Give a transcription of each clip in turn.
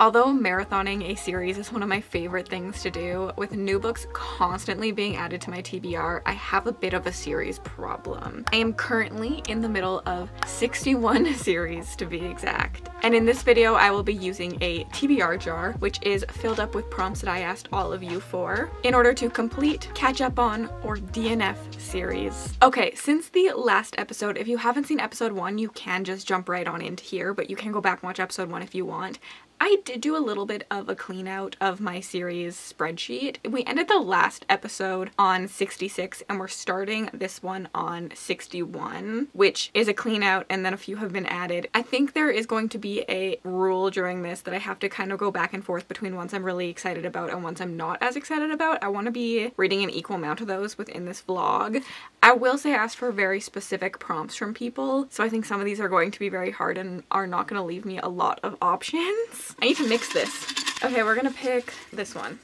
Although marathoning a series is one of my favorite things to do, with new books constantly being added to my TBR, I have a bit of a series problem. I am currently in the middle of 61 series to be exact. And in this video, I will be using a TBR jar, which is filled up with prompts that I asked all of you for, in order to complete, catch up on, or DNF series. Okay, since the last episode, if you haven't seen episode one, you can just jump right on into here, but you can go back and watch episode one if you want. I did do a little bit of a clean out of my series spreadsheet. We ended the last episode on 66 and we're starting this one on 61, which is a clean out and then a few have been added. I think there is going to be a rule during this that I have to kind of go back and forth between ones I'm really excited about and ones I'm not as excited about. I want to be reading an equal amount of those within this vlog. I will say I asked for very specific prompts from people, so I think some of these are going to be very hard and are not going to leave me a lot of options. I need to mix this. Okay, we're gonna pick this one.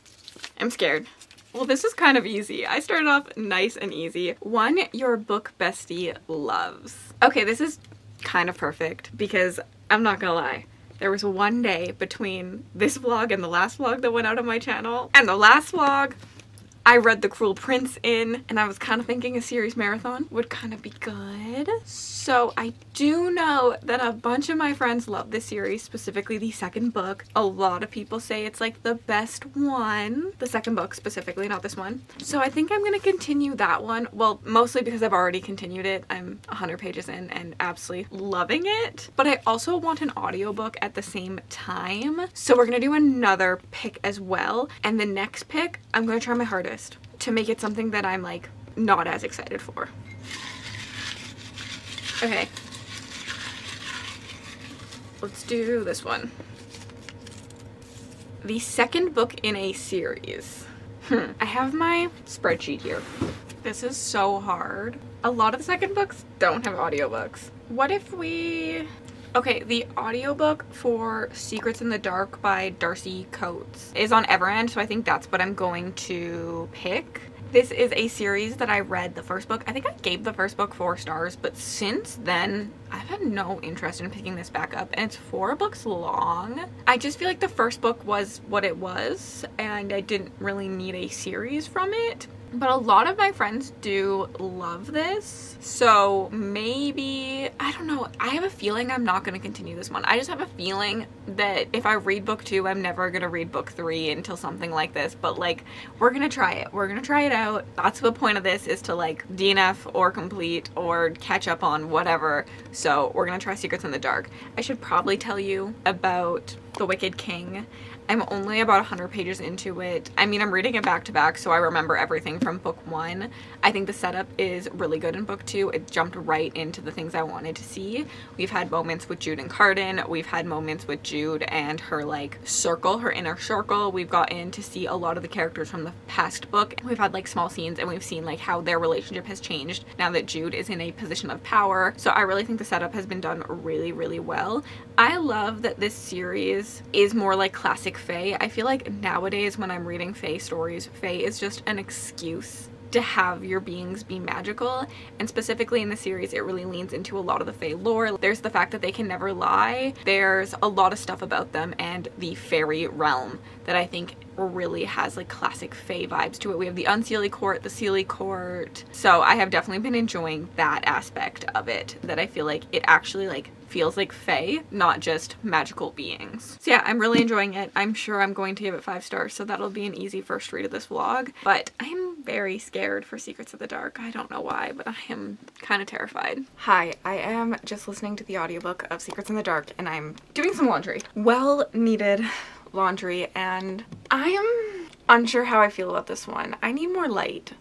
I'm scared. Well, this is kind of easy. I started off nice and easy. One your book bestie loves. Okay, this is kind of perfect because I'm not gonna lie. There was one day between this vlog and the last vlog that went out on my channel. And the last vlog, I read The Cruel Prince in and I was kind of thinking a series marathon would kind of be good. So I do know that a bunch of my friends love this series, specifically the second book. A lot of people say it's like the best one. The second book specifically, not this one. So I think I'm going to continue that one. Well, mostly because I've already continued it. I'm 100 pages in and absolutely loving it. But I also want an audiobook at the same time. So we're going to do another pick as well. And the next pick, I'm going to try my hardest to make it something that I'm like not as excited for. Okay. Let's do this one. The second book in a series. Hmm. I have my spreadsheet here. This is so hard. A lot of the second books don't have audiobooks. What if we Okay, the audiobook for Secrets in the Dark by Darcy Coates is on Everand, so I think that's what I'm going to pick. This is a series that I read the first book. I think I gave the first book four stars, but since then, I've had no interest in picking this back up, and it's four books long. I just feel like the first book was what it was, and I didn't really need a series from it. But a lot of my friends do love this. So maybe, I don't know, I have a feeling I'm not to continue this one. I just have a feeling that if I read book two, I'm never to read book three until something like this. But like, we're to try it. We're to try it out. That's the point of this is to like DNF or complete or catch up on whatever. So we're to try Secrets in the Dark. I should probably tell you about The Wicked King I'm only about 100 pages into it. I mean, I'm reading it back to back, so I remember everything from book one. I think the setup is really good in book two. It jumped right into the things I wanted to see. We've had moments with Jude and Cardan. We've had moments with Jude and her like circle, her inner circle. We've gotten to see a lot of the characters from the past book. We've had like small scenes and we've seen like how their relationship has changed now that Jude is in a position of power. So I really think the setup has been done really, really well. I love that this series is more like classic Fae. I feel like nowadays when I'm reading Fae stories, Fae is just an excuse to have your beings be magical and specifically in the series it really leans into a lot of the Fae lore. There's the fact that they can never lie. There's a lot of stuff about them and the fairy realm that I think really has like classic Fae vibes to it. We have the Unseelie Court, the Seelie Court. So I have definitely been enjoying that aspect of it that I feel like it actually like feels like Fae, not just magical beings. So yeah, I'm really enjoying it. I'm sure I'm going to give it five stars, so that'll be an easy first read of this vlog. But I'm very scared for Secrets of the Dark. I don't know why, but I am kind of terrified. Hi, I am just listening to the audiobook of Secrets in the Dark and I'm doing some laundry. Well needed laundry and I am unsure how I feel about this one. I need more light.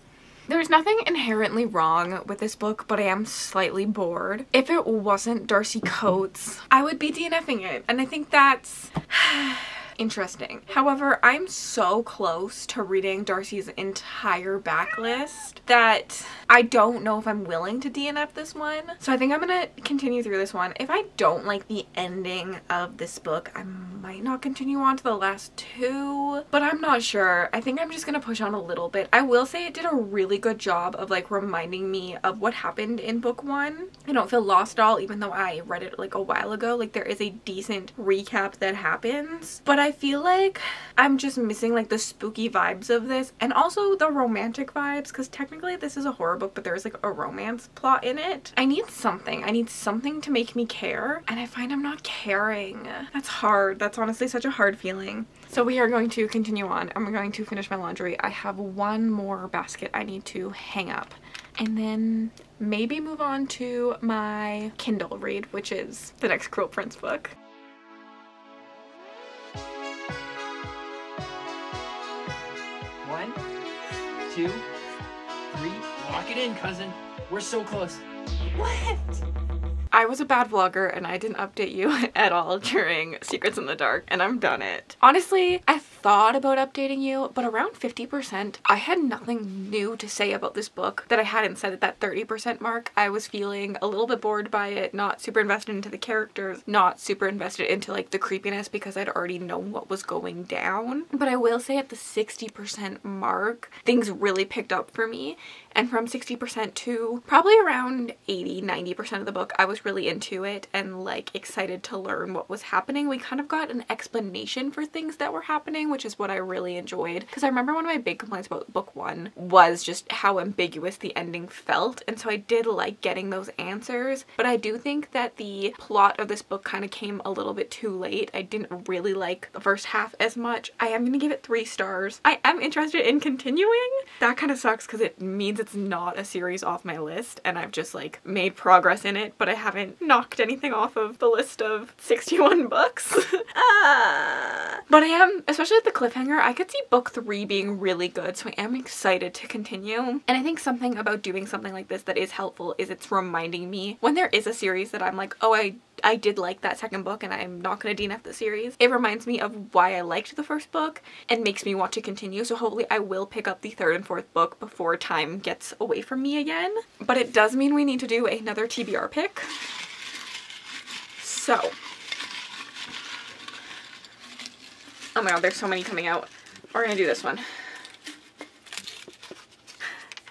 There's nothing inherently wrong with this book, but I am slightly bored. If it wasn't Darcy Coates, I would be DNFing it. And I think that's interesting. However, I'm so close to reading Darcy's entire backlist that I don't know if I'm willing to DNF this one. So I think I'm gonna continue through this one. If I don't like the ending of this book, I might not continue on to the last two, but I'm not sure. I think I'm just gonna push on a little bit. I will say it did a really good job of like reminding me of what happened in book one. I don't feel lost at all, even though I read it like a while ago. Like there is a decent recap that happens, but I feel like I'm just missing like the spooky vibes of this and also the romantic vibes because technically this is a horror book but there's like a romance plot in it. I need something. I need something to make me care and I find I'm not caring. That's hard. That's honestly such a hard feeling. So we are going to continue on. I'm going to finish my laundry. I have one more basket I need to hang up and then maybe move on to my Kindle read, which is the next Cruel Prince book. One, two, three. Lock it in, cousin. We're so close. What? I was a bad vlogger and I didn't update you at all during Secrets in the Dark and I'm done it. Honestly, I thought about updating you, but around 50%, I had nothing new to say about this book that I hadn't said at that 30% mark. I was feeling a little bit bored by it, not super invested into the characters, not super invested into like the creepiness because I'd already known what was going down. But I will say at the 60% mark, things really picked up for me and from 60% to probably around 80 90% of the book I was really into it and like excited to learn what was happening we kind of got an explanation for things that were happening which is what I really enjoyed. Because I remember one of my big complaints about book one was just how ambiguous the ending felt and so I did like getting those answers. But I do think that the plot of this book kind of came a little bit too late. I didn't really like the first half as much. I am gonna give it three stars. I am interested in continuing. That kind of sucks because it means it's not a series off my list and I've just like made progress in it but I haven't knocked anything off of the list of 61 books. ah. But I am, especially with the cliffhanger, I could see book three being really good so I am excited to continue. And I think something about doing something like this that is helpful is it's reminding me when there is a series that I'm like, oh I I did like that second book and I'm not going to DNF the series. It reminds me of why I liked the first book and makes me want to continue. So hopefully I will pick up the third and fourth book before time gets away from me again. But it does mean we need to do another TBR pick. So. Oh my god, there's so many coming out. We're gonna do this one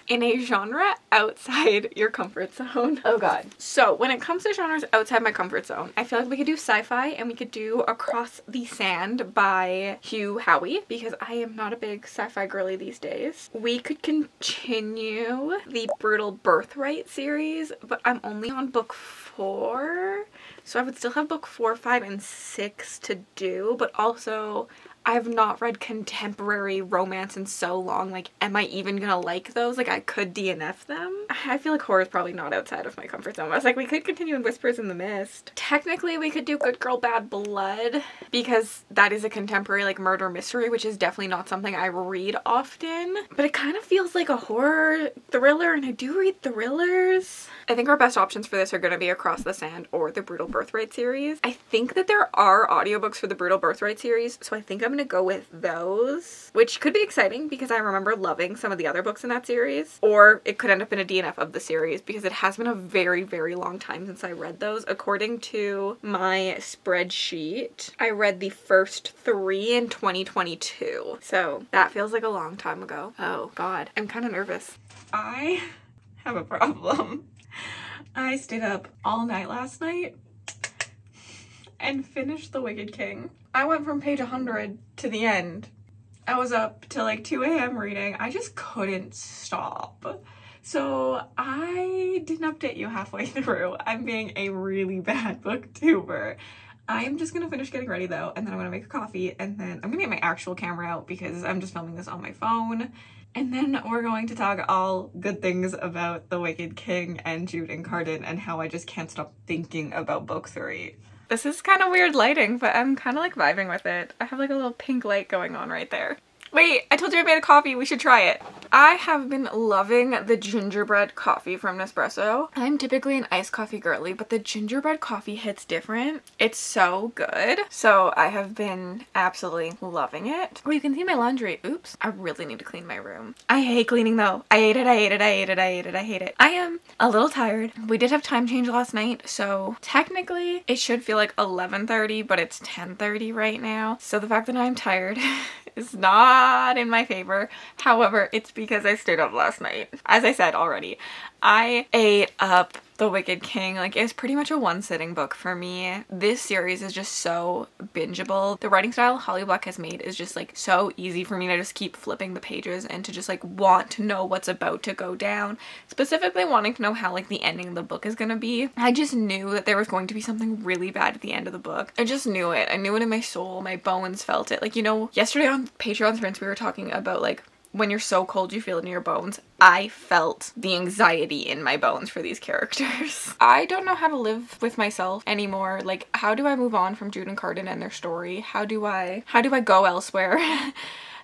in a genre outside your comfort zone. Oh god. So when it comes to genres outside my comfort zone, I feel like we could do sci-fi and we could do Across the Sand by Hugh Howey because I am not a big sci-fi girly these days. We could continue the Brutal Birthright series, but I'm only on book four. So I would still have book four, five, and six to do, but also I've not read contemporary romance in so long. Like, am I even gonna like those? Like, I could DNF them. I feel like horror is probably not outside of my comfort zone. I was like, we could continue in Whispers in the Mist. Technically, we could do Good Girl Bad Blood because that is a contemporary, like, murder mystery, which is definitely not something I read often. But it kind of feels like a horror thriller, and I do read thrillers. I think our best options for this are gonna be Across the Sand or the Brutal Birthright series. I think that there are audiobooks for the Brutal Birthright series, so I think I'm gonna go with those, which could be exciting because I remember loving some of the other books in that series, or it could end up in a DNF of the series because it has been a very, very long time since I read those. According to my spreadsheet, I read the first three in 2022. So that feels like a long time ago. Oh God, I'm kind of nervous. I have a problem. I stayed up all night last night and finished The Wicked King. I went from page 100 to the end. I was up till like 2 a.m. reading. I just couldn't stop. So I didn't update you halfway through. I'm being a really bad booktuber. I'm just gonna finish getting ready though, and then I'm gonna make a coffee, and then I'm gonna get my actual camera out because I'm just filming this on my phone. And then we're going to talk all good things about The Wicked King and Jude and Cardan and how I just can't stop thinking about book three. This is kind of weird lighting, but I'm kind of like vibing with it. I have like a little pink light going on right there. Wait, I told you I made a coffee. We should try it. I have been loving the gingerbread coffee from Nespresso. I'm typically an iced coffee girly, but the gingerbread coffee hits different. It's so good. So I have been absolutely loving it. Oh, you can see my laundry. Oops. I really need to clean my room. I hate cleaning though. I hate it. I hate it. I hate it. I hate it. I hate it. I am a little tired. We did have time change last night, so technically it should feel like 11.30, but it's 10.30 right now. So the fact that I'm tired is not in my favor. However, it's because I stayed up last night. As I said already, I ate up The Wicked King. Like it's pretty much a one sitting book for me. This series is just so bingeable. The writing style Holly Black has made is just like so easy for me to just keep flipping the pages and to just like want to know what's about to go down. Specifically wanting to know how like the ending of the book is gonna be. I just knew that there was going to be something really bad at the end of the book. I just knew it. I knew it in my soul. My bones felt it. Like, you know, yesterday on Patreon's Friends we were talking about like when you're so cold you feel it in your bones. I felt the anxiety in my bones for these characters. I don't know how to live with myself anymore. Like, how do I move on from Jude and Cardan and their story? How do I, how do I go elsewhere?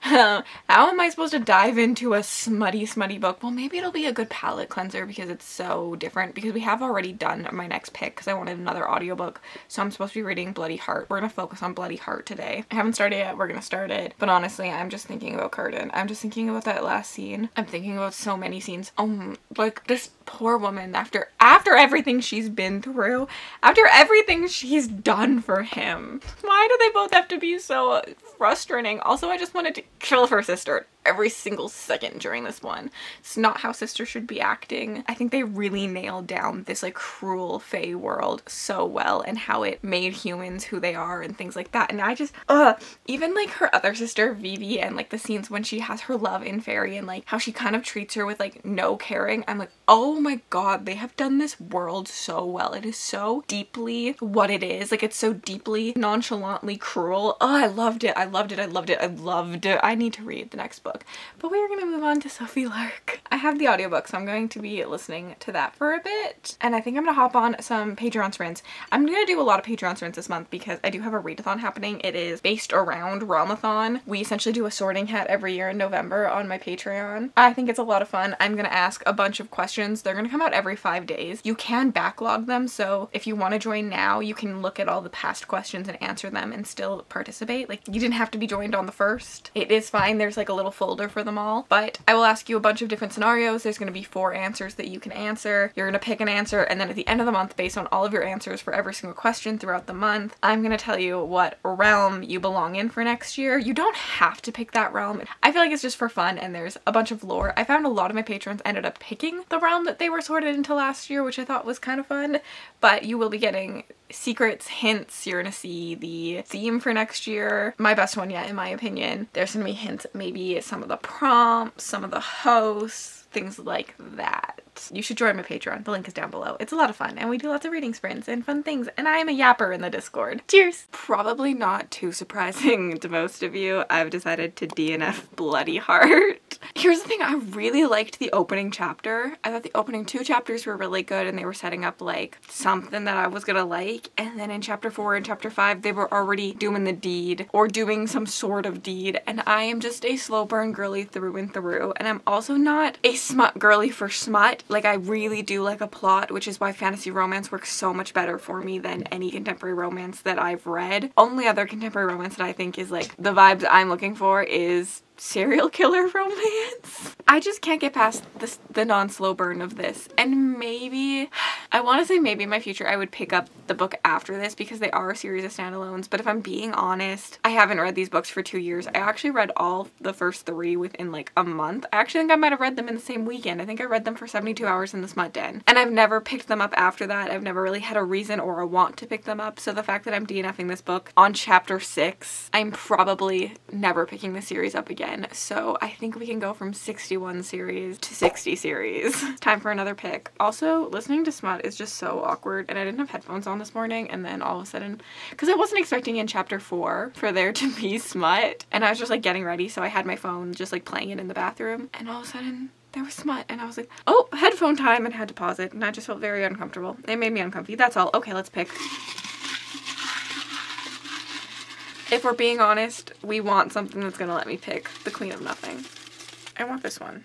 how am I supposed to dive into a smutty, smutty book? Well, maybe it'll be a good palate cleanser because it's so different. Because we have already done my next pick because I wanted another audiobook. So I'm supposed to be reading Bloody Heart. We're going to focus on Bloody Heart today. I haven't started yet. We're going to start it. But honestly, I'm just thinking about Cardan. I'm just thinking about that last scene. I'm thinking about so many scenes. Oh, like this poor woman after after everything she's been through, after everything she's done for him. Why do they both have to be so frustrating? Also, I just wanted to kill her sister every single second during this one. It's not how sisters should be acting. I think they really nailed down this like cruel Fae world so well and how it made humans who they are and things like that. And I just, uh, even like her other sister Vivi and like the scenes when she has her love in Fairy and like how she kind of treats her with like no caring. I'm like, oh my god, they have done this world so well. It is so deeply what it is. Like it's so deeply nonchalantly cruel. Oh, I loved it. I loved it. I loved it. I loved it. I need to read the next book book. But we are going to move on to Sophie Lark. I have the audiobook, so I'm going to be listening to that for a bit. And I think I'm to hop on some Patreon sprints. I'm to do a lot of Patreon sprints this month because I do have a readathon happening. It is based around Realmathon. We essentially do a sorting hat every year in November on my Patreon. I think it's a lot of fun. I'm to ask a bunch of questions. They're to come out every five days. You can backlog them, so if you want to join now, you can look at all the past questions and answer them and still participate. Like, you didn't have to be joined on the first. It is fine. There's like a little folder for them all. But I will ask you a bunch of different scenarios. There's going to be four answers that you can answer. You're going to pick an answer and then at the end of the month, based on all of your answers for every single question throughout the month, I'm going to tell you what realm you belong in for next year. You don't have to pick that realm. I feel like it's just for fun and there's a bunch of lore. I found a lot of my patrons ended up picking the realm that they were sorted into last year, which I thought was kind of fun, but you will be getting secrets, hints. You're gonna see the theme for next year. My best one yet, in my opinion. There's gonna be hints, maybe some of the prompts, some of the hosts, things like that. You should join my Patreon. The link is down below. It's a lot of fun and we do lots of reading sprints and fun things and I am a yapper in the Discord. Cheers! Probably not too surprising to most of you, I've decided to DNF Bloody Heart. Here's the thing, I really liked the opening chapter. I thought the opening two chapters were really good and they were setting up like something that I was gonna like and then in chapter four and chapter five they were already doing the deed or doing some sort of deed and I am just a slow burn girly through and through and I'm also not a smut girly for smut like I really do like a plot, which is why fantasy romance works so much better for me than any contemporary romance that I've read. Only other contemporary romance that I think is like the vibes I'm looking for is serial killer romance. I just can't get past this, the non-slow burn of this. And maybe, I want to say maybe in my future I would pick up the book after this because they are a series of standalones. But if I'm being honest, I haven't read these books for two years. I actually read all the first three within like a month. I actually think I might have read them in the same weekend. I think I read them for 72 hours in the Smut Den. And I've never picked them up after that. I've never really had a reason or a want to pick them up. So the fact that I'm DNFing this book on chapter six, I'm probably never picking the series up again again. So I think we can go from 61 series to 60 series. Time for another pick. Also, listening to Smut is just so awkward and I didn't have headphones on this morning and then all of a sudden, because I wasn't expecting in chapter 4 for there to be Smut and I was just like getting ready so I had my phone just like playing it in the bathroom and all of a sudden there was smut and I was like, oh, headphone time and had to pause it and I just felt very uncomfortable. It made me uncomfy. That's all. Okay, let's pick. If we're being honest, we want something that's gonna let me pick the Queen of Nothing. I want this one.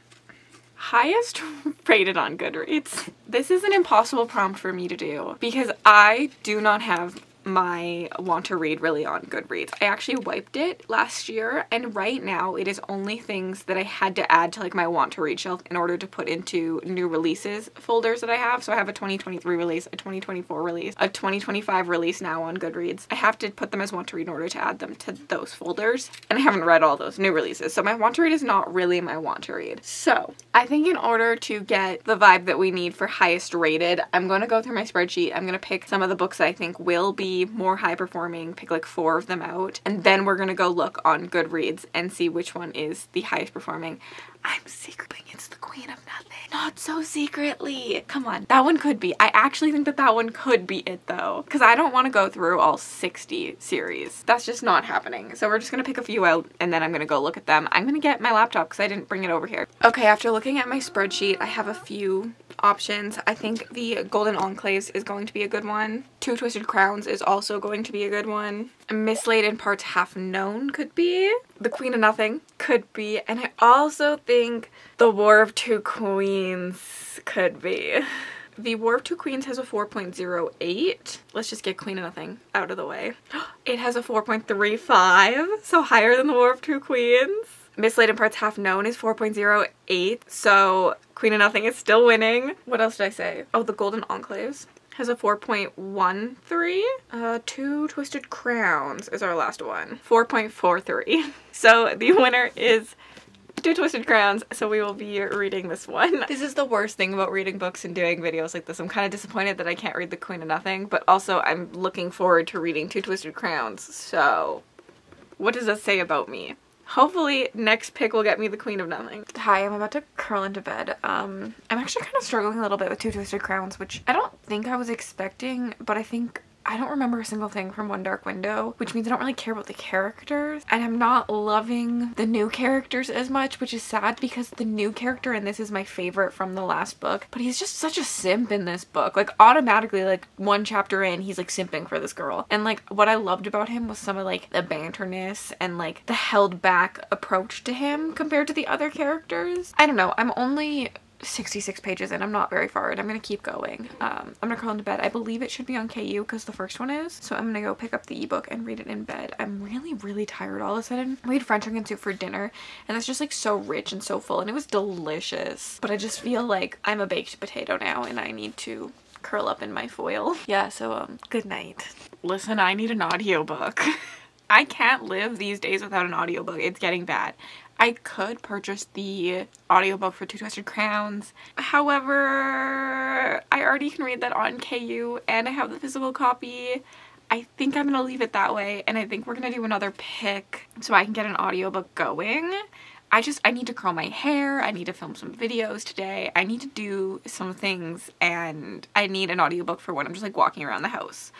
Highest rated on Goodreads. This is an impossible prompt for me to do because I do not have my want to read really on Goodreads. I actually wiped it last year and right now it is only things that I had to add to like my want to read shelf in order to put into new releases folders that I have. So I have a 2023 release, a 2024 release, a 2025 release now on Goodreads. I have to put them as want to read in order to add them to those folders and I haven't read all those new releases. So my want to read is not really my want to read. So I think in order to get the vibe that we need for highest rated, I'm going to go through my spreadsheet. I'm going to pick some of the books that I think will be more high performing, pick like four of them out, and then we're to go look on Goodreads and see which one is the highest performing. I'm secretly it's the Queen of Nothing. Not so secretly. Come on, that one could be. I actually think that that one could be it though, because I don't want to go through all 60 series. That's just not happening. So we're just gonna pick a few out and then I'm gonna go look at them. I'm gonna get my laptop because I didn't bring it over here. Okay, after looking at my spreadsheet, I have a few options. I think the Golden Enclaves is going to be a good one. Two Twisted Crowns is also going to be a good one. Mislaid in Parts Half Known could be. The Queen of Nothing could be. And I also think The War of Two Queens could be. The War of Two Queens has a 4.08. Let's just get Queen of Nothing out of the way. It has a 4.35, so higher than the War of Two Queens. Mislaid in Parts Half Known is 4.08, so Queen of Nothing is still winning. What else did I say? Oh, the Golden Enclaves has a 4.13. Uh, Two Twisted Crowns is our last one. 4.43. So the winner is Two Twisted Crowns, so we will be reading this one. This is the worst thing about reading books and doing videos like this. I'm kind of disappointed that I can't read The Queen of Nothing, but also I'm looking forward to reading Two Twisted Crowns, so what does that say about me? Hopefully next pick will get me the Queen of Nothing. Hi, I'm about to curl into bed. Um, I'm actually kind of struggling a little bit with Two Twisted Crowns, which I don't think I was expecting, but I think I don't remember a single thing from One Dark Window, which means I don't really care about the characters. And I'm not loving the new characters as much, which is sad because the new character in this is my favorite from the last book. But he's just such a simp in this book. Like automatically, like one chapter in, he's like simping for this girl. And like what I loved about him was some of like the banterness and like the held back approach to him compared to the other characters. I don't know. I'm only 66 pages and I'm not very far and I'm gonna keep going. Um, I'm gonna crawl into bed. I believe it should be on KU because the first one is. So I'm gonna go pick up the ebook and read it in bed. I'm really, really tired all of a sudden. We had French onion soup for dinner and it's just like so rich and so full and it was delicious. But I just feel like I'm a baked potato now and I need to curl up in my foil. Yeah, so um, good night. Listen, I need an audiobook. I can't live these days without an audiobook. It's getting bad. I could purchase the audiobook for Two Twisted Crowns. However, I already can read that on KU and I have the physical copy. I think I'm gonna leave it that way and I think we're gonna do another pick so I can get an audiobook going. I just, I need to curl my hair, I need to film some videos today, I need to do some things and I need an audiobook for when I'm just like walking around the house.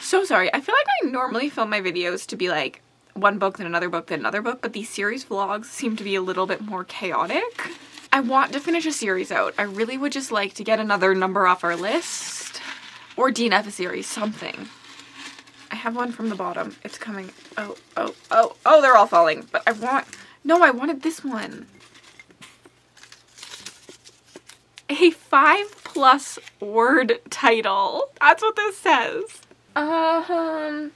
So sorry, I feel like I normally film my videos to be like one book then another book then another book, but these series vlogs seem to be a little bit more chaotic. I want to finish a series out. I really would just like to get another number off our list or DNF a series, something. I have one from the bottom. It's coming. Oh, oh, oh, oh, they're all falling. But I want, no, I wanted this one. A five plus word title. That's what this says. Um,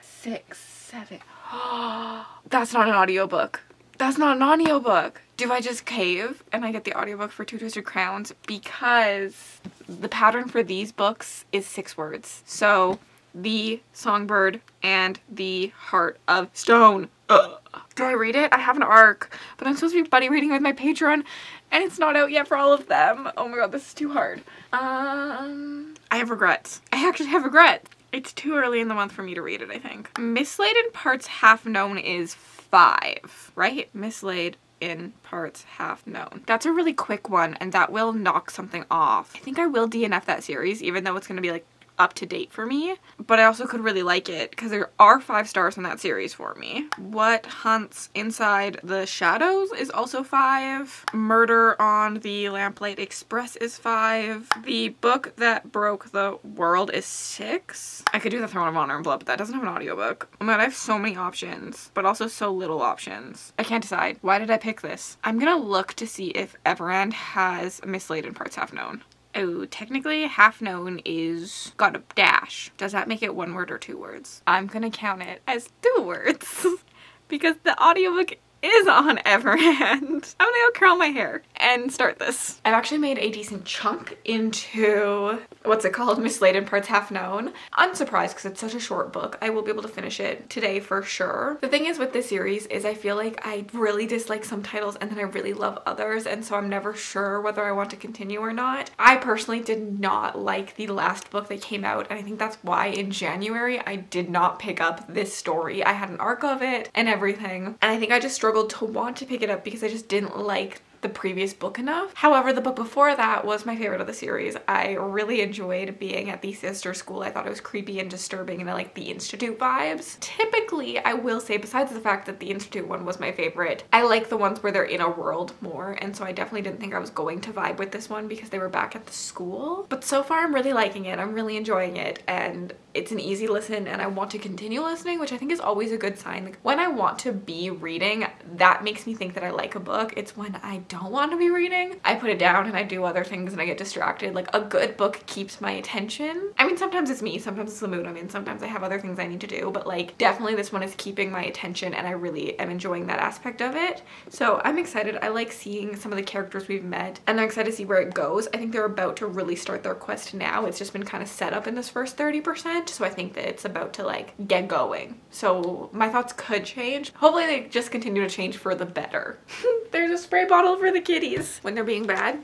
six, seven. That's not an audiobook. That's not an audiobook. Do I just cave and I get the audiobook for Two Twisted Crowns? Because the pattern for these books is six words. So, the songbird and the heart of stone. Ugh. Do I read it? I have an arc, but I'm supposed to be buddy reading with my patron and it's not out yet for all of them. Oh my god, this is too hard. Um, I have regrets. I actually have regrets. It's too early in the month for me to read it, I think. Mislaid in parts half known is five, right? Mislaid in parts half known. That's a really quick one and that will knock something off. I think I will DNF that series even though it's to be like up to date for me, but I also could really like it because there are five stars in that series for me. What Hunts Inside the Shadows is also five. Murder on the Lamplight Express is five. The Book That Broke the World is six. I could do the Throne of Honor and Blood, but that doesn't have an audiobook. Oh my god, I have so many options, but also so little options. I can't decide. Why did I pick this? I'm gonna look to see if Everand has Mislaid in Parts Half Known. Oh, technically half known is got a dash. Does that make it one word or two words? I'm gonna count it as two words because the audiobook is on ever Everand. I'm gonna go curl my hair and start this. I've actually made a decent chunk into, what's it called? Mislaid Parts Half Known. Unsurprised because it's such a short book. I will be able to finish it today for sure. The thing is with this series is I feel like I really dislike some titles and then I really love others and so I'm never sure whether I want to continue or not. I personally did not like the last book that came out and I think that's why in January I did not pick up this story. I had an arc of it and everything and I think I just struggled struggled to want to pick it up because I just didn't like the previous book enough. However, the book before that was my favorite of the series. I really enjoyed being at the sister school. I thought it was creepy and disturbing and I like the Institute vibes. Typically, I will say, besides the fact that the Institute one was my favorite, I like the ones where they're in a world more and so I definitely didn't think I was going to vibe with this one because they were back at the school. But so far I'm really liking it. I'm really enjoying it and it's an easy listen and I want to continue listening, which I think is always a good sign. Like when I want to be reading, that makes me think that I like a book. It's when I don't want to be reading, I put it down and I do other things and I get distracted. Like a good book keeps my attention. I mean, sometimes it's me, sometimes it's the mood I'm in, sometimes I have other things I need to do, but like definitely this one is keeping my attention and I really am enjoying that aspect of it. So I'm excited. I like seeing some of the characters we've met and I'm excited to see where it goes. I think they're about to really start their quest now. It's just been kind of set up in this first 30%. So I think that it's about to like get going. So my thoughts could change. Hopefully they just continue to change for the better. There's a spray bottle for the kitties when they're being bad.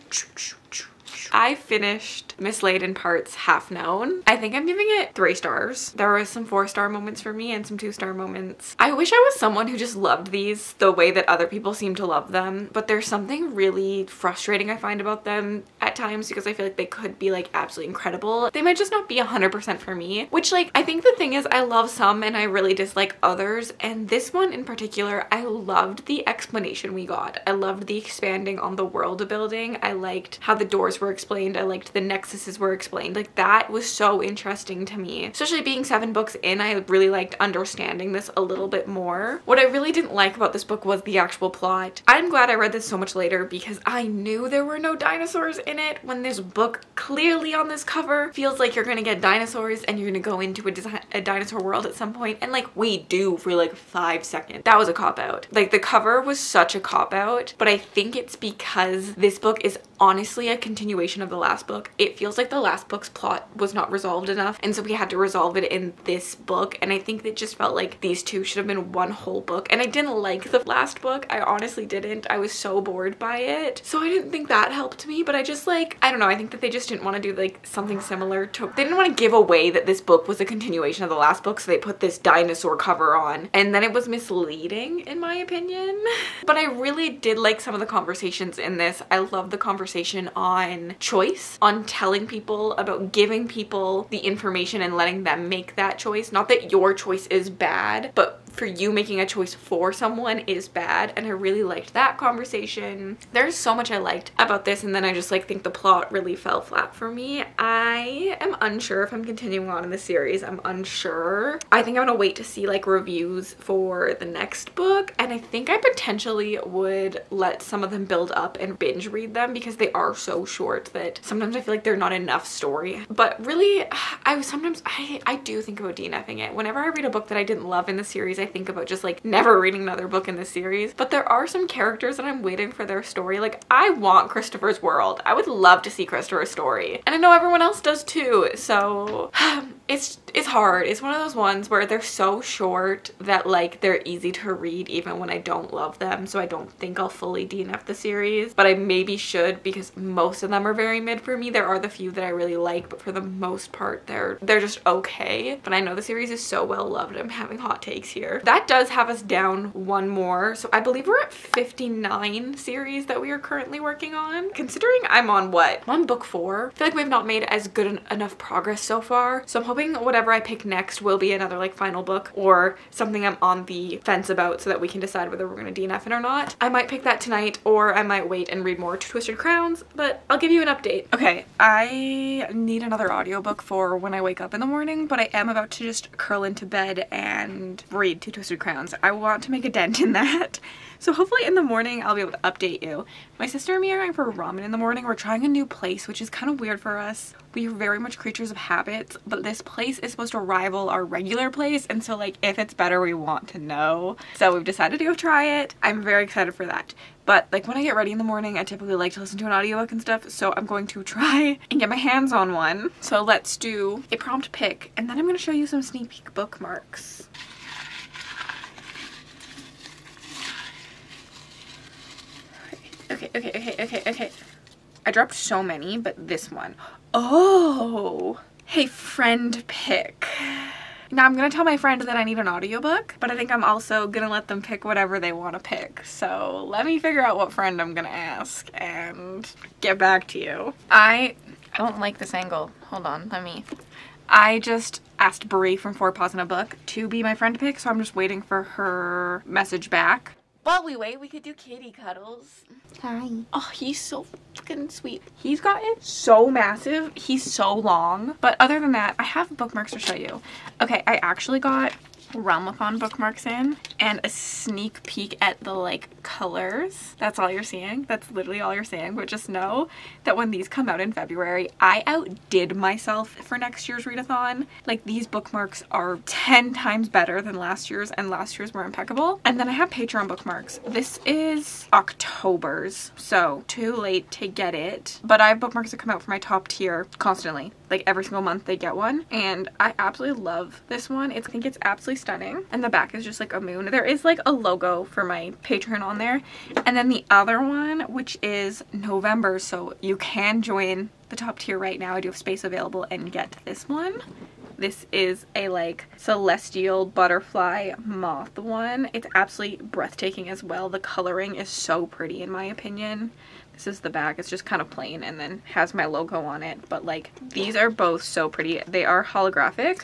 I finished Mislaid in Parts Half Known. I think I'm giving it three stars. There were some four star moments for me and some two star moments. I wish I was someone who just loved these the way that other people seem to love them, but there's something really frustrating I find about them at times because I feel like they could be like absolutely incredible. They might just not be 100% for me, which like I think the thing is I love some and I really dislike others and this one in particular I loved the explanation we got. I loved the expanding on the world building. I liked how the doors were explained. I liked the nexuses were explained. Like that was so interesting to me. Especially being seven books in, I really liked understanding this a little bit more. What I really didn't like about this book was the actual plot. I'm glad I read this so much later because I knew there were no dinosaurs in it when this book clearly on this cover feels like you're gonna get dinosaurs and you're gonna go into a, a dinosaur world at some point and like we do for like five seconds. That was a cop out. Like the cover was such a cop out but I think it's because this book is honestly a continuation of the last book. It feels like the last book's plot was not resolved enough and so we had to resolve it in this book and I think it just felt like these two should have been one whole book and I didn't like the last book. I honestly didn't. I was so bored by it. So I didn't think that helped me but I just like, I don't know, I think that they just didn't want to do like something similar to, they didn't want to give away that this book was a continuation of the last book so they put this dinosaur cover on and then it was misleading in my opinion. but I really did like some of the conversations in this. I love the conversation on choice on telling people about giving people the information and letting them make that choice. Not that your choice is bad, but for you making a choice for someone is bad and I really liked that conversation. There's so much I liked about this and then I just like think the plot really fell flat for me. I am unsure if I'm continuing on in the series. I'm unsure. I think I'm gonna wait to see like reviews for the next book and I think I potentially would let some of them build up and binge read them because they are so short that sometimes I feel like they're not enough story. But really, I sometimes I, I do think about DNFing it. Whenever I read a book that I didn't love in the series, I think about just like never reading another book in the series. But there are some characters that I'm waiting for their story. Like I want Christopher's world. I would love to see Christopher's story. And I know everyone else does too. So it's it's hard. It's one of those ones where they're so short that like they're easy to read even when I don't love them. So I don't think I'll fully DNF the series, but I maybe should because most of them are very mid for me. There are the few that I really like, but for the most part they're they're just okay. But I know the series is so well loved. I'm having hot takes here. That does have us down one more. So I believe we're at 59 series that we are currently working on. Considering I'm on what? I'm on book four. I feel like we've not made as good enough progress so far. So I'm hoping whatever I pick next will be another like final book or something I'm on the fence about so that we can decide whether we're gonna DNF it or not. I might pick that tonight or I might wait and read more Twisted Crowns, but I'll give you an update. Okay, I need another audiobook for when I wake up in the morning, but I am about to just curl into bed and read Two Twisted Crowns. I want to make a dent in that. So hopefully in the morning I'll be able to update you. My sister and me are going for ramen in the morning. We're trying a new place, which is kind of weird for us. We are very much creatures of habits, but this place is supposed to rival our regular place. And so like if it's better, we want to know. So we've decided to go try it. I'm very excited for that. But like when I get ready in the morning, I typically like to listen to an audiobook and stuff. So I'm going to try and get my hands on one. So let's do a prompt pick and then I'm going to show you some sneak peek bookmarks. Okay, okay, okay, okay, okay. I dropped so many, but this one. Oh, hey, friend pick. Now I'm gonna tell my friend that I need an audiobook, but I think I'm also gonna let them pick whatever they wanna pick. So let me figure out what friend I'm gonna ask and get back to you. I, I don't like this angle. Hold on, let me. I just asked Brie from Four Paws in a Book to be my friend pick, so I'm just waiting for her message back. While we wait, we could do kitty cuddles. Hi. Oh, he's so fucking sweet. He's gotten so massive. He's so long. But other than that, I have bookmarks to show you. Okay, I actually got Realmathon bookmarks in and a sneak peek at the like colors. That's all you're seeing. That's literally all you're seeing. But just know that when these come out in February, I outdid myself for next year's readathon. Like these bookmarks are 10 times better than last year's and last year's were impeccable. And then I have Patreon bookmarks. This is October's, so too late to get it. But I have bookmarks that come out for my top tier constantly. Like every single month they get one. And I absolutely love this one. It's, I think it's absolutely stunning. And the back is just like a moon. There is like a logo for my Patreon on there. And then the other one, which is November, so you can join the top tier right now. I do have space available and get this one. This is a like celestial butterfly moth one. It's absolutely breathtaking as well. The coloring is so pretty in my opinion. This is the back. It's just kind of plain and then has my logo on it. But like these are both so pretty. They are holographic.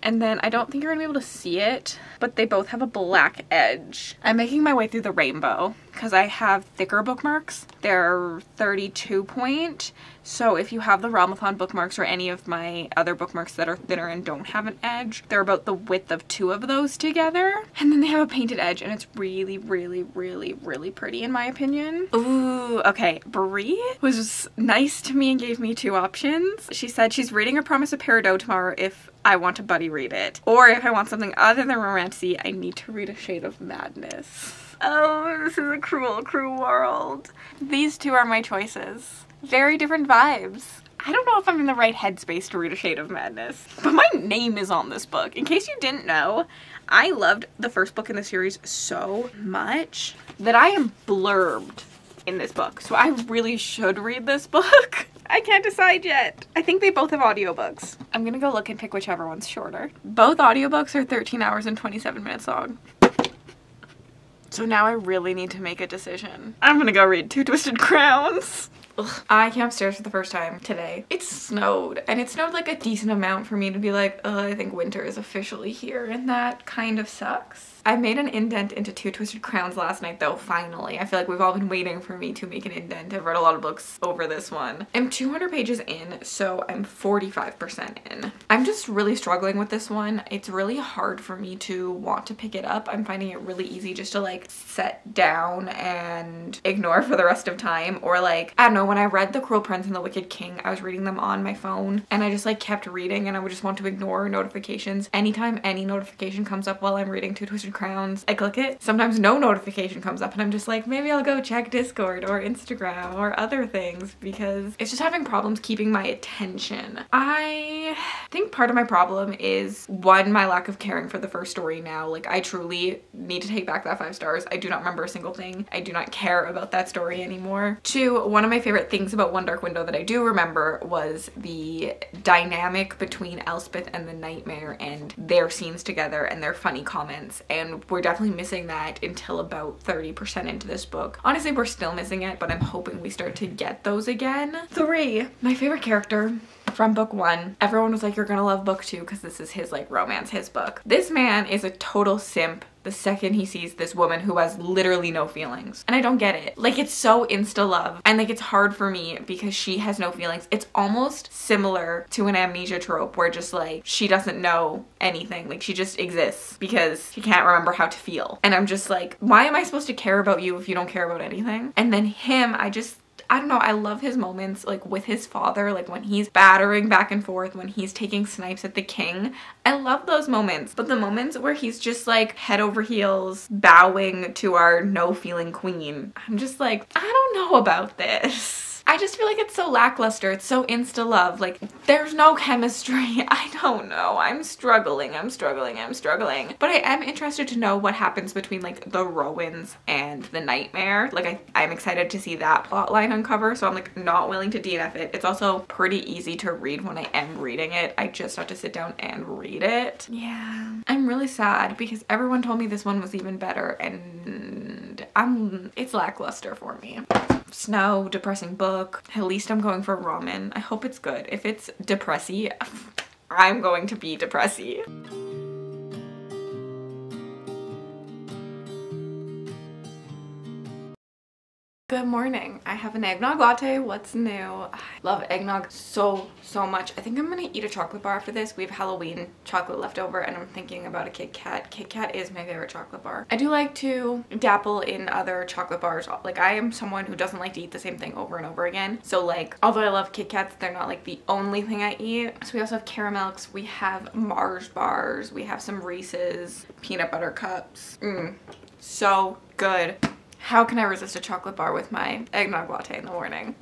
And then I don't think you're gonna be able to see it, but they both have a black edge. I'm making my way through the rainbow because I have thicker bookmarks. They're 32 point. So if you have the Realmathon bookmarks or any of my other bookmarks that are thinner and don't have an edge, they're about the width of two of those together. And then they have a painted edge and it's really, really, really, really pretty in my opinion. Ooh, okay. Brie was nice to me and gave me two options. She said she's reading A Promise of Peridot tomorrow if I want to buddy read it. Or if I want something other than romancy, I need to read A Shade of Madness. Oh, this is a cruel, cruel world. These two are my choices. Very different vibes. I don't know if I'm in the right headspace to read A Shade of Madness, but my name is on this book. In case you didn't know, I loved the first book in the series so much that I am blurbed in this book. So I really should read this book. I can't decide yet. I think they both have audiobooks. I'm gonna go look and pick whichever one's shorter. Both audiobooks are 13 hours and 27 minutes long. So now I really need to make a decision. I'm gonna go read Two Twisted Crowns. Ugh. I came upstairs for the first time today. It snowed and it snowed like a decent amount for me to be like, I think winter is officially here and that kind of sucks. I made an indent into Two Twisted Crowns last night though, finally. I feel like we've all been waiting for me to make an indent. I've read a lot of books over this one. I'm 200 pages in, so I'm 45% in. I'm just really struggling with this one. It's really hard for me to want to pick it up. I'm finding it really easy just to like set down and ignore for the rest of time or like, I don't know, when I read The Cruel Prince and The Wicked King, I was reading them on my phone and I just like kept reading and I would just want to ignore notifications. Anytime any notification comes up while I'm reading Two Twisted Crowns, I click it. Sometimes no notification comes up and I'm just like, maybe I'll go check Discord or Instagram or other things because it's just having problems keeping my attention. I think part of my problem is one, my lack of caring for the first story now. Like I truly need to take back that five stars. I do not remember a single thing. I do not care about that story anymore. Two, one of my favorite things about One Dark Window that I do remember was the dynamic between Elspeth and the Nightmare and their scenes together and their funny comments and we're definitely missing that until about 30% into this book. Honestly, we're still missing it, but I'm hoping we start to get those again. Three, my favorite character from book one. Everyone was like, you're gonna love book two because this is his like romance, his book. This man is a total simp the second he sees this woman who has literally no feelings. And I don't get it. Like it's so insta love and like it's hard for me because she has no feelings. It's almost similar to an amnesia trope where just like she doesn't know anything. Like she just exists because she can't remember how to feel. And I'm just like, why am I supposed to care about you if you don't care about anything? And then him, I just I don't know, I love his moments like with his father, like when he's battering back and forth, when he's taking snipes at the king. I love those moments. But the moments where he's just like head over heels bowing to our no feeling queen, I'm just like, I don't know about this. I just feel like it's so lackluster. It's so insta love. Like there's no chemistry. I don't know. I'm struggling. I'm struggling. I'm struggling. But I am interested to know what happens between like the Rowans and the Nightmare. Like I, I'm excited to see that plot line uncover. So I'm like not willing to DNF it. It's also pretty easy to read when I am reading it. I just have to sit down and read it. Yeah. I'm really sad because everyone told me this one was even better and I'm it's lackluster for me snow, depressing book. At least I'm going for ramen. I hope it's good. If it's depressy, I'm going to be depressy. Good morning. I have an eggnog latte. What's new? I love eggnog so, so much. I think I'm gonna eat a chocolate bar after this. We have Halloween chocolate left over and I'm thinking about a Kit Kat. Kit Kat is my favorite chocolate bar. I do like to dabble in other chocolate bars. Like I am someone who doesn't like to eat the same thing over and over again. So like, although I love Kit Kats, they're not like the only thing I eat. So we also have Caramilks. We have Mars bars. We have some Reese's peanut butter cups. Mmm, so good. How can I resist a chocolate bar with my eggnog latte in the morning?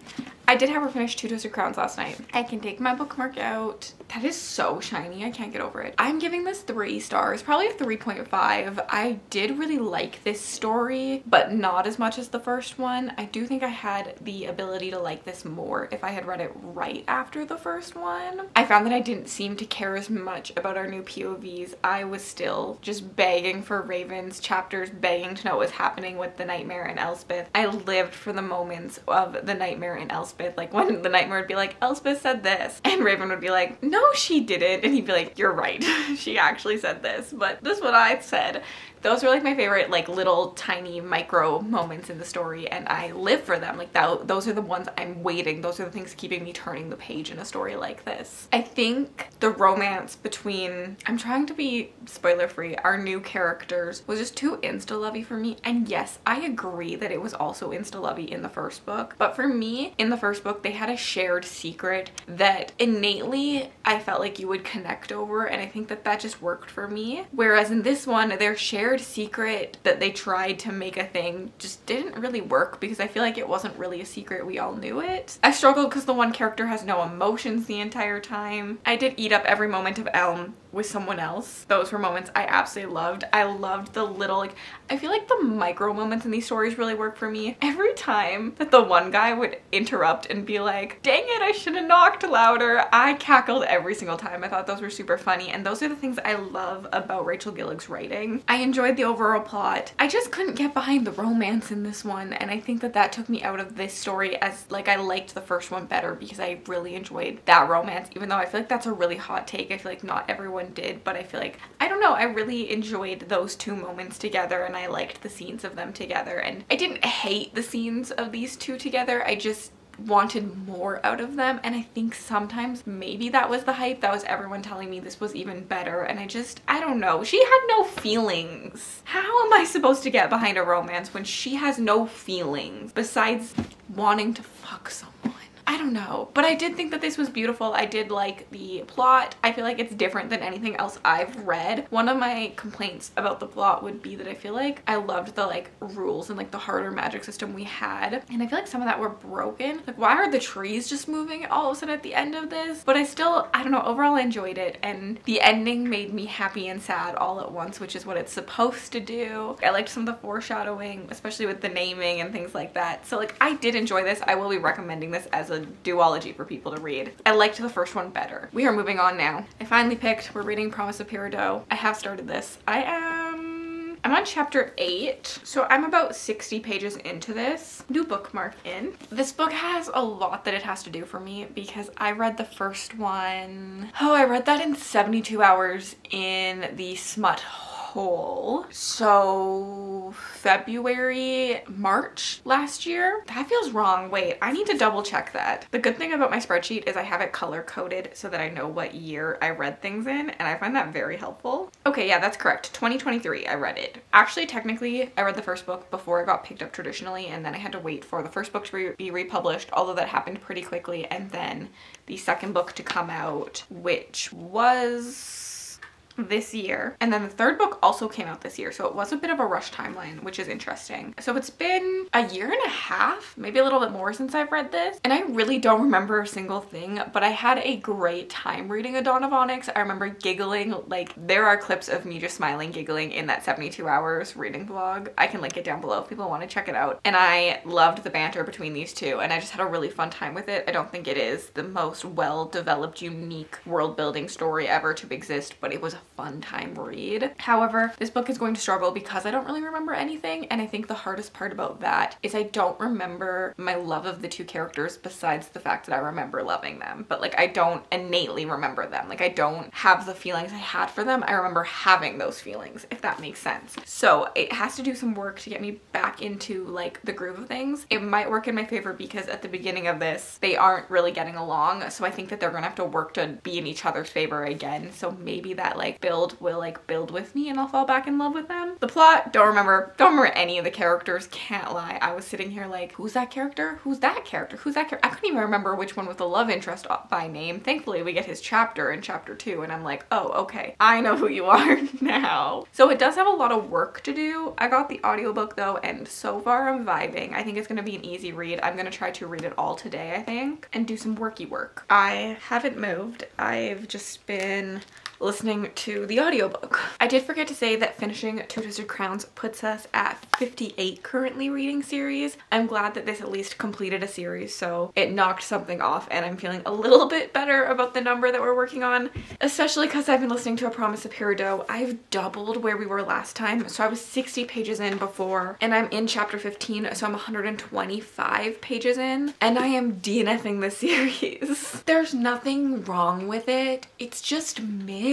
I did have her finish Two Twisted Crowns last night. I can take my bookmark out. That is so shiny. I can't get over it. I'm giving this three stars, probably a 3.5. I did really like this story, but not as much as the first one. I do think I had the ability to like this more if I had read it right after the first one. I found that I didn't seem to care as much about our new POVs. I was still just begging for Ravyn's chapters, begging to know what was happening with the Nightmare and Elspeth. I lived for the moments of the Nightmare and Elspeth Elspeth. Like when the nightmare would be like, Elspeth said this. And Ravyn would be like, no, she didn't. And he'd be like, you're right. she actually said this, but this is what I said those were like my favorite like little tiny micro moments in the story and I live for them. Like that those are the ones I'm waiting. Those are the things keeping me turning the page in a story like this. I think the romance between I'm trying to be spoiler free our new characters was just too insta lovey for me. And yes I agree that it was also insta lovey in the first book but for me in the first book they had a shared secret that innately I felt like you would connect over and I think that that just worked for me. Whereas in this one their shared secret that they tried to make a thing just didn't really work because I feel like it wasn't really a secret. We all knew it. I struggled because the one character has no emotions the entire time. I did eat up every moment of Elm with someone else. Those were moments I absolutely loved. I loved the little, like, I feel like the micro moments in these stories really work for me. Every time that the one guy would interrupt and be like, dang it, I should have knocked louder, I cackled every single time. I thought those were super funny. And those are the things I love about Rachel Gillig's writing. I enjoyed the overall plot. I just couldn't get behind the romance in this one. And I think that that took me out of this story as, like, I liked the first one better because I really enjoyed that romance, even though I feel like that's a really hot take. I feel like not everyone did, but I feel like, I don't know, I really enjoyed those two moments together and I liked the scenes of them together. And I didn't hate the scenes of these two together. I just wanted more out of them and I think sometimes maybe that was the hype that was everyone telling me this was even better and I just I don't know. She had no feelings. How am I supposed to get behind a romance when she has no feelings besides wanting to fuck someone I don't know. But I did think that this was beautiful. I did like the plot. I feel like it's different than anything else I've read. One of my complaints about the plot would be that I feel like I loved the like rules and like the harder magic system we had. And I feel like some of that were broken. Like why are the trees just moving all of a sudden at the end of this? But I still, I don't know, overall I enjoyed it. And the ending made me happy and sad all at once, which is what it's supposed to do. I liked some of the foreshadowing, especially with the naming and things like that. So like I did enjoy this. I will be recommending this as a duology for people to read. I liked the first one better. We are moving on now. I finally picked, we're reading Promise of Peridot. I have started this. I am I'm on chapter 8, so I'm about 60 pages into this. New bookmark in. This book has a lot that it has to do for me because I read the first one. Oh, I read that in 72 hours in the smut hole. So February, March last year. That feels wrong. Wait, I need to double check that. The good thing about my spreadsheet is I have it color coded so that I know what year I read things in and I find that very helpful. Okay, yeah, that's correct. 2023, I read it. Actually, technically, I read the first book before it got picked up traditionally and then I had to wait for the first book to be republished, although that happened pretty quickly, and then the second book to come out, which was this year. And then the third book also came out this year. So it was a bit of a rush timeline, which is interesting. So it's been a year and a half, maybe a little bit more since I've read this. And I really don't remember a single thing, but I had a great time reading A Dawn of Onyx. I remember giggling, like there are clips of me just smiling, giggling in that 72 hours reading vlog. I can link it down below if people want to check it out. And I loved the banter between these two and I just had a really fun time with it. I don't think it is the most well-developed, unique world building story ever to exist, but it was a fun time read. However, this book is going to struggle because I don't really remember anything and I think the hardest part about that is I don't remember my love of the two characters besides the fact that I remember loving them. But like I don't innately remember them. Like I don't have the feelings I had for them. I remember having those feelings, if that makes sense. So it has to do some work to get me back into like the groove of things. It might work in my favor because at the beginning of this, they aren't really getting along. So I think that they're gonna have to work to be in each other's favor again. So maybe that like build will like build with me and I'll fall back in love with them. The plot, don't remember, don't remember any of the characters, can't lie. I was sitting here like, who's that character? Who's that character? Who's that character? I couldn't even remember which one was the love interest by name. Thankfully, we get his chapter in chapter two and I'm like, oh, okay, I know who you are now. So it does have a lot of work to do. I got the audiobook though and so far I'm vibing. I think it's gonna be an easy read. I'm gonna try to read it all today, I think, and do some worky work. I haven't moved. I've just been listening to the audiobook. I did forget to say that finishing Two Twisted Crowns puts us at 58 currently reading series. I'm glad that this at least completed a series so it knocked something off and I'm feeling a little bit better about the number that we're working on, especially because I've been listening to A Promise of Peridot. I've doubled where we were last time. So I was 60 pages in before and I'm in chapter 15 so I'm 125 pages in and I am DNFing the series. There's nothing wrong with it. It's just mid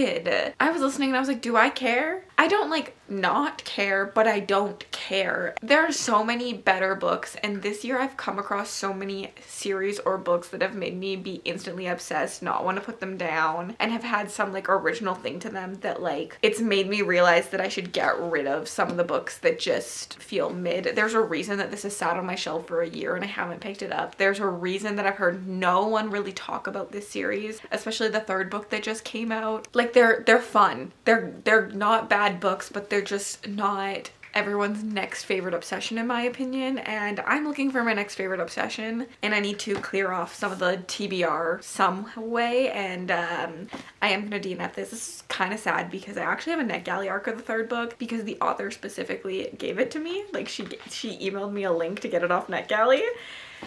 I was listening and I was like, do I care? I don't like not care, but I don't care. There are so many better books and this year I've come across so many series or books that have made me be instantly obsessed, not want to put them down, and have had some like original thing to them that like it's made me realize that I should get rid of some of the books that just feel mid. There's a reason that this has sat on my shelf for a year and I haven't picked it up. There's a reason that I've heard no one really talk about this series, especially the third book that just came out. Like they're they're fun. They're they're not bad books, but they're just not everyone's next favorite obsession in my opinion and I'm looking for my next favorite obsession and I need to clear off some of the TBR some way and um, I am gonna DNF this. This is kind of sad because I actually have a NetGalley arc of the third book because the author specifically gave it to me like she she emailed me a link to get it off NetGalley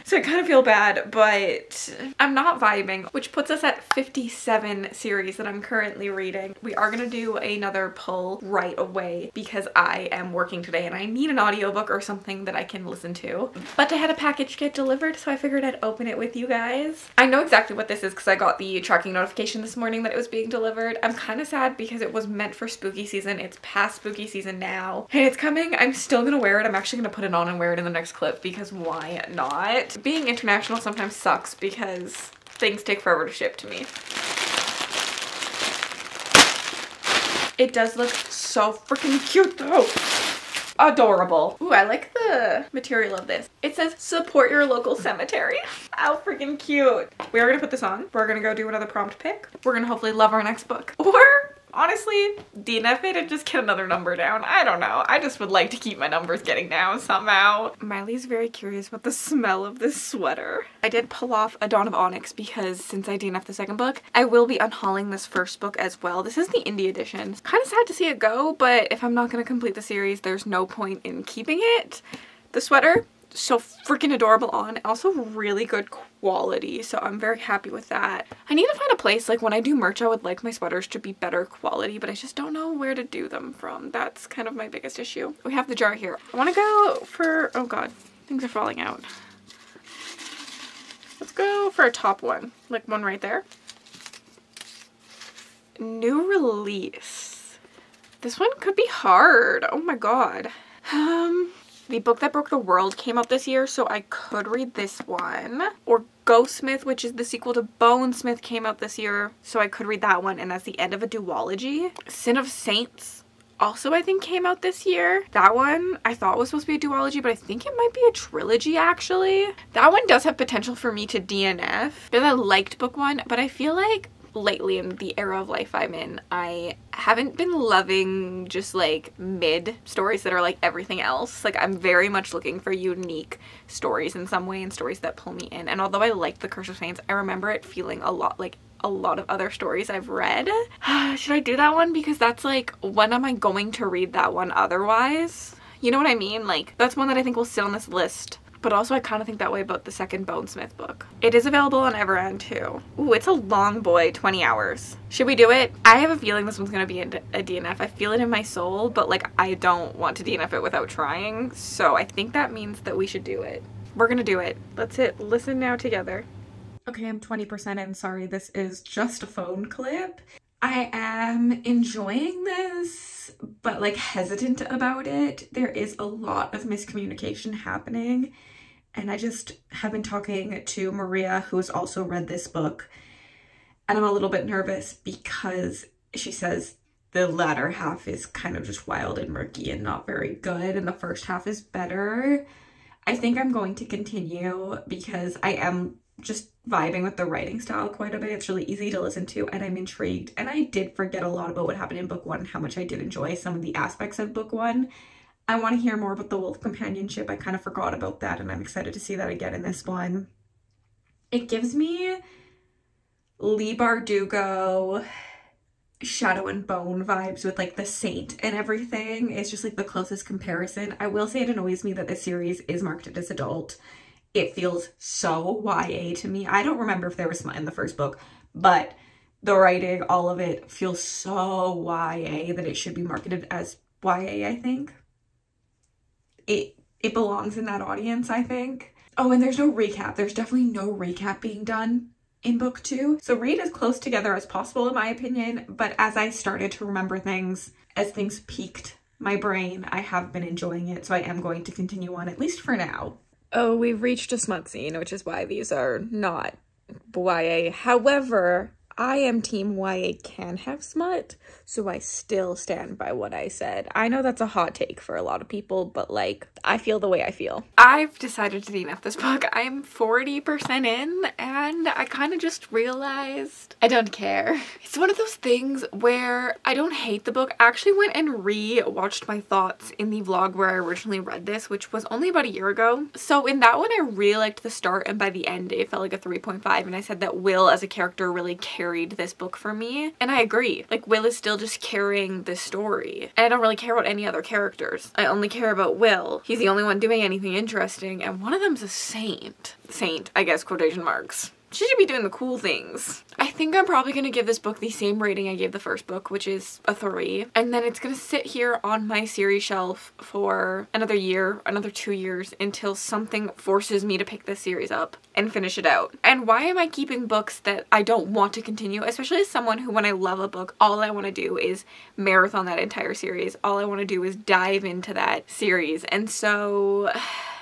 so I kind of feel bad, but I'm not vibing, which puts us at 57 series that I'm currently reading. We are gonna do another pull right away because I am working today and I need an audiobook or something that I can listen to. But I had a package get delivered, so I figured I'd open it with you guys. I know exactly what this is because I got the tracking notification this morning that it was being delivered. I'm kind of sad because it was meant for spooky season. It's past spooky season now and it's coming. I'm still gonna wear it. I'm actually gonna put it on and wear it in the next clip because why not? Being international sometimes sucks because things take forever to ship to me. It does look so freaking cute though. Adorable. Ooh, I like the material of this. It says support your local cemetery. How freaking cute. We are gonna put this on. We're gonna go do another prompt pick. We're gonna hopefully love our next book. Or honestly, DNF it and just get another number down. I don't know. I just would like to keep my numbers getting down somehow. Miley's very curious about the smell of this sweater. I did pull off A Dawn of Onyx because since I DNF the second book, I will be unhauling this first book as well. This is the indie edition. Kind of sad to see it go, but if I'm not going to complete the series, there's no point in keeping it. The sweater so freaking adorable on. Also really good quality, so I'm very happy with that. I need to find a place, like when I do merch, I would like my sweaters to be better quality, but I just don't know where to do them from. That's kind of my biggest issue. We have the jar here. I wanna go for, oh god, things are falling out. Let's go for a top one, like one right there. New release. This one could be hard. Oh my god. Um, the book that broke the world came out this year, so I could read this one. Or Ghostsmith, which is the sequel to Bonesmith, came out this year, so I could read that one, and that's the end of a duology. Sin of Saints also I think came out this year. That one I thought was supposed to be a duology, but I think it might be a trilogy actually. That one does have potential for me to DNF because I liked book one, but I feel like lately in the era of life I'm in, I haven't been loving just like mid stories that are like everything else. Like I'm very much looking for unique stories in some way and stories that pull me in. And although I like The Curse of Saints, I remember it feeling a lot like a lot of other stories I've read. Should I do that one? Because that's like, when am I going to read that one otherwise? You know what I mean? Like, that's one that I think will sit on this list but also I kind of think that way about the second Bonesmith book. It is available on Everand too. Ooh, it's a long boy, 20 hours. Should we do it? I have a feeling this one's gonna be a DNF. I feel it in my soul, but like I don't want to DNF it without trying. So I think that means that we should do it. We're gonna do it. Let's hit listen now together. Okay, I'm 20% in. Sorry, this is just a phone clip. I am enjoying this, but like hesitant about it. There is a lot of miscommunication happening. And I just have been talking to Maria, who has also read this book. And I'm a little bit nervous because she says the latter half is kind of just wild and murky and not very good. And the first half is better. I think I'm going to continue because I am just vibing with the writing style quite a bit. It's really easy to listen to and I'm intrigued. And I did forget a lot about what happened in book one, how much I did enjoy some of the aspects of book one. I want to hear more about the wolf companionship. I kind of forgot about that and I'm excited to see that again in this one. It gives me Leigh Bardugo shadow and bone vibes with like the saint and everything. It's just like the closest comparison. I will say it annoys me that this series is marketed as adult it feels so YA to me. I don't remember if there was smut in the first book, but the writing, all of it feels so YA that it should be marketed as YA, I think. It it belongs in that audience, I think. Oh, and there's no recap. There's definitely no recap being done in book two. So read as close together as possible in my opinion, but as I started to remember things, as things peaked my brain, I have been enjoying it, so I am going to continue on, at least for now. Oh, we've reached a smut scene, which is why these are not YA. However, I am team YA can have smut, so I still stand by what I said. I know that's a hot take for a lot of people, but like, I feel the way I feel. I've decided to DNF this book. I'm 40% in, and I kind of just realized I don't care. It's one of those things where I don't hate the book. I actually went and re-watched my thoughts in the vlog where I originally read this, which was only about a year ago. So in that one, I really liked the start, and by the end, it felt like a 3.5, and I said that Will as a character really carried this book for me, and I agree. Like, Will is still just carrying the story, and I don't really care about any other characters. I only care about Will. He's the only one doing anything interesting, and one of them's a saint. Saint, I guess, quotation marks. She should be doing the cool things. I think I'm probably going to give this book the same rating I gave the first book, which is a 3. And then it's going to sit here on my series shelf for another year, another two years, until something forces me to pick this series up and finish it out. And why am I keeping books that I don't want to continue, especially as someone who, when I love a book, all I want to do is marathon that entire series. All I want to do is dive into that series. And so...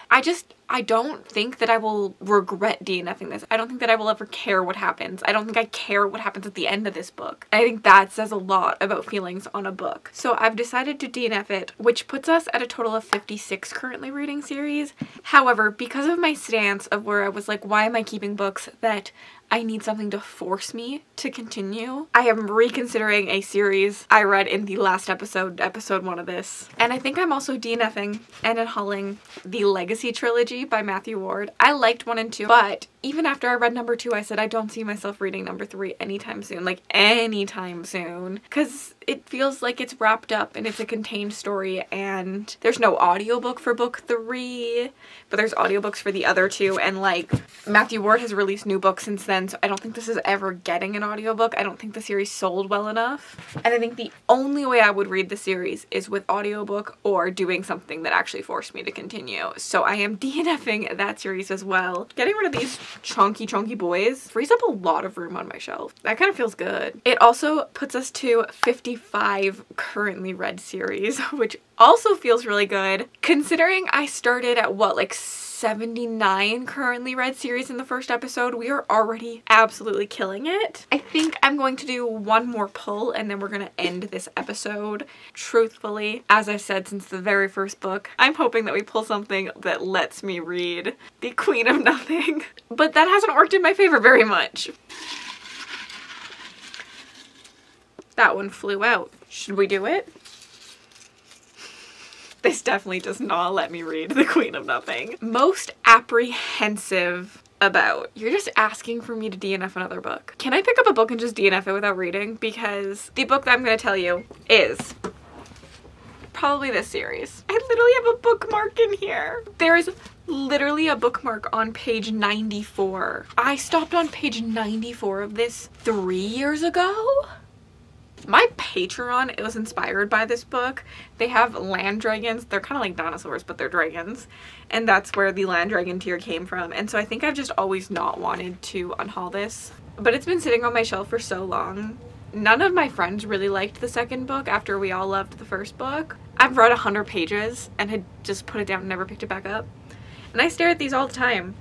I just, I don't think that I will regret DNFing this. I don't think that I will ever care what happens. I don't think I care what happens at the end of this book. I think that says a lot about feelings on a book. So I've decided to DNF it, which puts us at a total of 56 currently reading series. However, because of my stance of where I was like, why am I keeping books that I need something to force me to continue. I am reconsidering a series I read in the last episode, episode one of this. And I think I'm also DNFing and unhauling the Legacy trilogy by Matthew Ward. I liked one and two, but even after I read number two, I said I don't see myself reading number three anytime soon. Like anytime soon. Cause it feels like it's wrapped up and it's a contained story and there's no audiobook for book three, but there's audiobooks for the other two and like Matthew Ward has released new books since then so I don't think this is ever getting an audiobook. I don't think the series sold well enough. And I think the only way I would read the series is with audiobook or doing something that actually forced me to continue. So I am DNFing that series as well. Getting rid of these chunky chunky boys frees up a lot of room on my shelf. That kind of feels good. It also puts us to 55 currently read series, which also feels really good considering I started at what like 79 currently read series in the first episode. We are already absolutely killing it. I think I'm going to do one more pull and then we're going to end this episode. Truthfully, as I've said since the very first book, I'm hoping that we pull something that lets me read The Queen of Nothing. But that hasn't worked in my favor very much. That one flew out. Should we do it? This definitely does not let me read The Queen of Nothing. Most apprehensive about. You're just asking for me to DNF another book. Can I pick up a book and just DNF it without reading? Because the book that I'm going to tell you is probably this series. I literally have a bookmark in here. There is literally a bookmark on page 94. I stopped on page 94 of this three years ago my Patreon it was inspired by this book. They have land dragons. They're kind of like dinosaurs, but they're dragons. And that's where the land dragon tier came from. And so I think I've just always not wanted to unhaul this. But it's been sitting on my shelf for so long. None of my friends really liked the second book after we all loved the first book. I've read 100 pages and had just put it down and never picked it back up. And I stare at these all the time.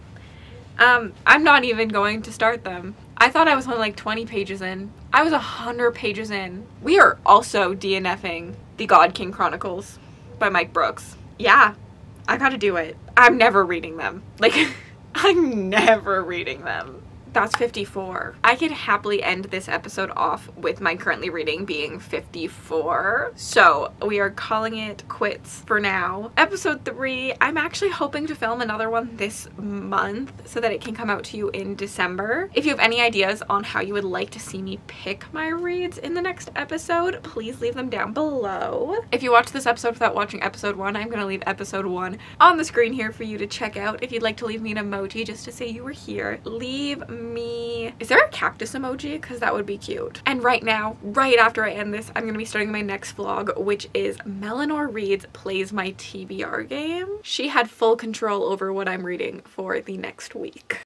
Um, I'm not even going to start them. I thought I was only like 20 pages in. I was a 100 pages in. We are also DNFing The God King Chronicles by Mike Brooks. Yeah, I gotta do it. I'm never reading them. Like, I'm never reading them that's 54. I could happily end this episode off with my currently reading being 54. So we are calling it quits for now. Episode 3, I'm actually hoping to film another one this month so that it can come out to you in December. If you have any ideas on how you would like to see me pick my reads in the next episode, please leave them down below. If you watch this episode without watching episode 1, I'm going to leave episode 1 on the screen here for you to check out. If you'd like to leave me an emoji just to say you were here, leave me... Is there a cactus emoji? Because that would be cute. And right now, right after I end this, I'm going to be starting my next vlog, which is Melanor Reads Plays My TBR Game. She had full control over what I'm reading for the next week.